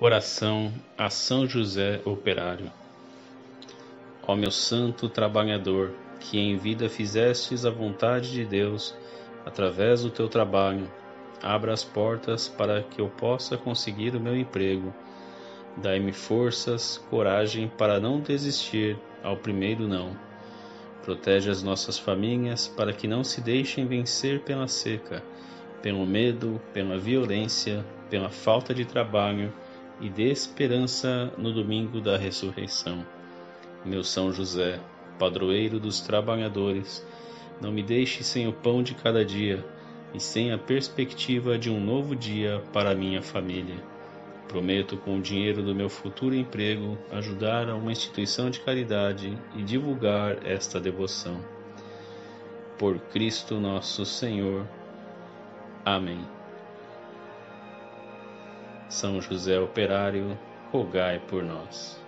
Oração a São José Operário. Ó meu santo trabalhador, que em vida fizestes a vontade de Deus através do teu trabalho, abra as portas para que eu possa conseguir o meu emprego. Dai-me forças, coragem para não desistir ao primeiro não. Protege as nossas famílias para que não se deixem vencer pela seca, pelo medo, pela violência, pela falta de trabalho e dê esperança no domingo da ressurreição. Meu São José, padroeiro dos trabalhadores, não me deixe sem o pão de cada dia e sem a perspectiva de um novo dia para minha família. Prometo, com o dinheiro do meu futuro emprego, ajudar a uma instituição de caridade e divulgar esta devoção. Por Cristo nosso Senhor. Amém. São José Operário, rogai por nós.